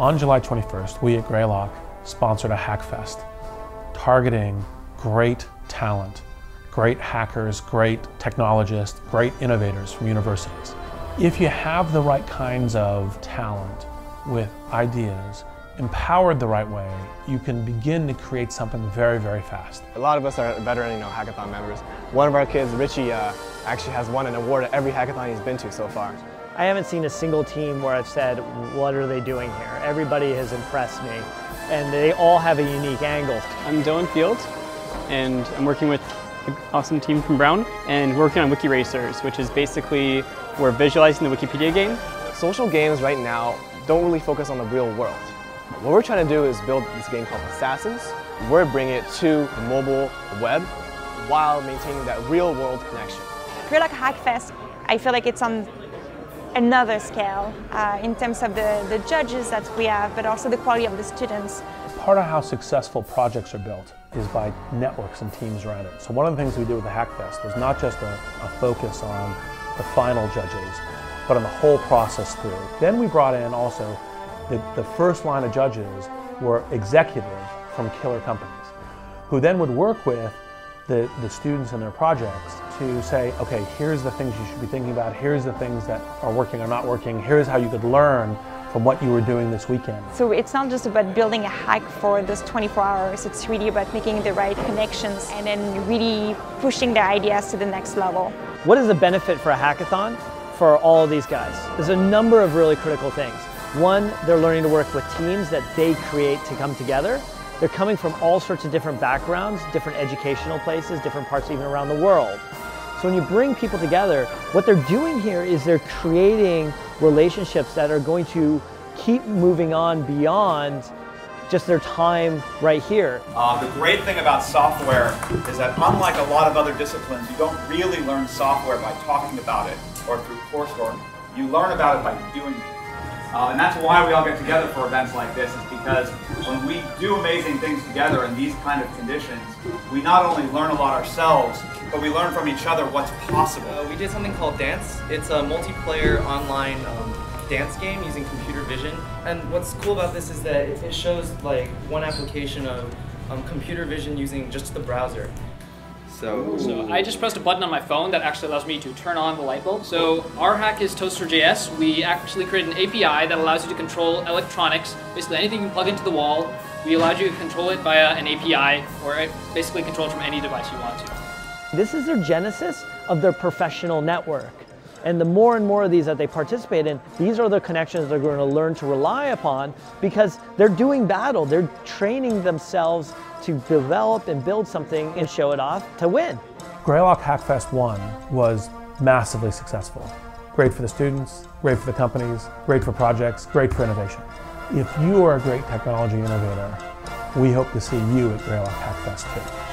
On July 21st, we at Greylock sponsored a Hackfest targeting great talent, great hackers, great technologists, great innovators from universities. If you have the right kinds of talent with ideas, empowered the right way, you can begin to create something very, very fast. A lot of us are veteran, you know, hackathon members. One of our kids, Richie, uh, actually has won an award at every hackathon he's been to so far. I haven't seen a single team where I've said, what are they doing here? Everybody has impressed me, and they all have a unique angle. I'm Dylan Fields, and I'm working with an awesome team from Brown, and we're working on Wiki Racers, which is basically we're visualizing the Wikipedia game. Social games right now don't really focus on the real world. What we're trying to do is build this game called Assassins. We're bringing it to the mobile web while maintaining that real world connection. Greylock Hackfest, I feel like it's on another scale uh, in terms of the, the judges that we have, but also the quality of the students. Part of how successful projects are built is by networks and teams around it. So one of the things we did with the Hackfest was not just a, a focus on the final judges, but on the whole process through. Then we brought in also the, the first line of judges were executives from killer companies who then would work with the, the students and their projects to say, okay, here's the things you should be thinking about, here's the things that are working or not working, here's how you could learn from what you were doing this weekend. So it's not just about building a hack for those 24 hours, it's really about making the right connections and then really pushing the ideas to the next level. What is the benefit for a hackathon for all of these guys? There's a number of really critical things. One, they're learning to work with teams that they create to come together. They're coming from all sorts of different backgrounds, different educational places, different parts even around the world. So when you bring people together, what they're doing here is they're creating relationships that are going to keep moving on beyond just their time right here. Uh, the great thing about software is that unlike a lot of other disciplines, you don't really learn software by talking about it or through coursework. You learn about it by doing it. Uh, and that's why we all get together for events like this, is because when we do amazing things together in these kind of conditions, we not only learn a lot ourselves, but we learn from each other what's possible. Uh, we did something called Dance. It's a multiplayer online um, dance game using computer vision. And what's cool about this is that it shows like one application of um, computer vision using just the browser. So, so I just pressed a button on my phone that actually allows me to turn on the light bulb. So our hack is Toaster.js. We actually created an API that allows you to control electronics, basically anything you can plug into the wall. We allowed you to control it via an API, or basically control it from any device you want to. This is their genesis of their professional network. And the more and more of these that they participate in, these are the connections they're going to learn to rely upon because they're doing battle. They're training themselves to develop and build something and show it off to win. Greylock Hackfest 1 was massively successful. Great for the students, great for the companies, great for projects, great for innovation. If you are a great technology innovator, we hope to see you at Greylock Hackfest too.